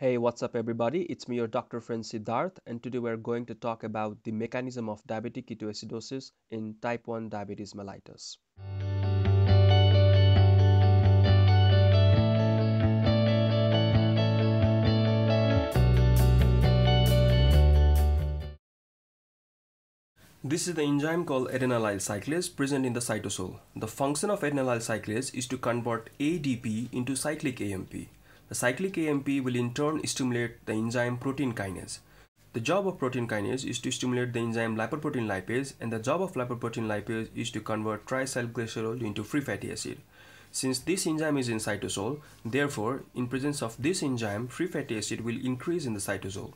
Hey, what's up, everybody? It's me, your doctor friend Siddharth, and today we're going to talk about the mechanism of diabetic ketoacidosis in type 1 diabetes mellitus. This is the enzyme called adenylyl cyclase present in the cytosol. The function of adenylyl cyclase is to convert ATP into cyclic AMP. The cyclic AMP will in turn stimulate the enzyme protein kinase. The job of protein kinase is to stimulate the enzyme lipoprotein lipase and the job of lipoprotein lipase is to convert triacylglycerol into free fatty acid. Since this enzyme is in cytosol, therefore, in presence of this enzyme, free fatty acid will increase in the cytosol.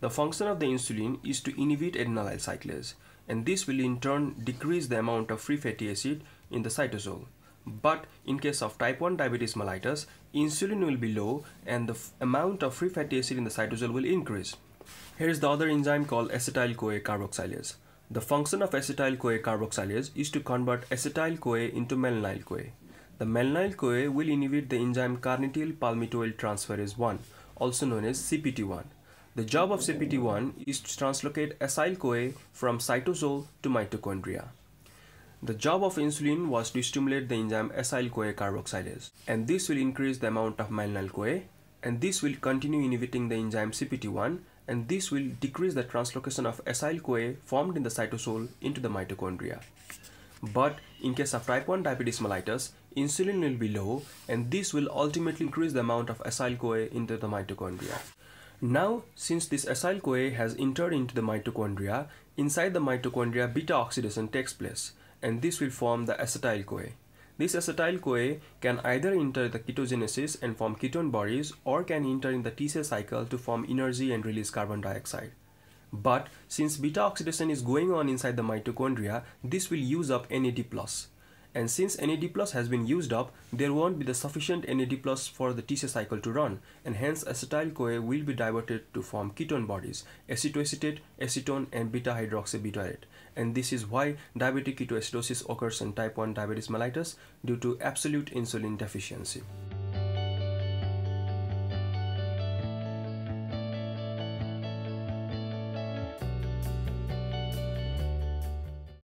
The function of the insulin is to inhibit adenylyl cyclase and this will in turn decrease the amount of free fatty acid in the cytosol. But in case of type 1 diabetes mellitus, insulin will be low and the amount of free fatty acid in the cytosol will increase. Here is the other enzyme called acetyl-CoA carboxylase. The function of acetyl-CoA carboxylase is to convert acetyl-CoA into malonyl-CoA. The malonyl-CoA will inhibit the enzyme carnitine palmitoyl transferase 1, also known as CPT1. The job of CPT1 is to translocate acyl-CoA from cytosol to mitochondria. The job of insulin was to stimulate the enzyme acyl-CoA carboxylase and this will increase the amount of malonyl-CoA and this will continue inhibiting the enzyme CPT1 and this will decrease the translocation of acyl-CoA formed in the cytosol into the mitochondria. But in case of type 1 diabetes mellitus, insulin will be low and this will ultimately increase the amount of acyl-CoA into the mitochondria. Now, since this acyl-CoA has entered into the mitochondria, inside the mitochondria beta oxidation takes place and this will form the acetyl-CoA. This acetyl-CoA can either enter the ketogenesis and form ketone bodies or can enter in the TCA cycle to form energy and release carbon dioxide. But since beta oxidation is going on inside the mitochondria, this will use up NAD+. And since NAD plus has been used up, there won't be the sufficient NAD plus for the TCA cycle to run, and hence acetyl-CoA will be diverted to form ketone bodies, acetoacetate, acetone, and beta-hydroxybutyrate. And this is why diabetic ketoacidosis occurs in type 1 diabetes mellitus due to absolute insulin deficiency.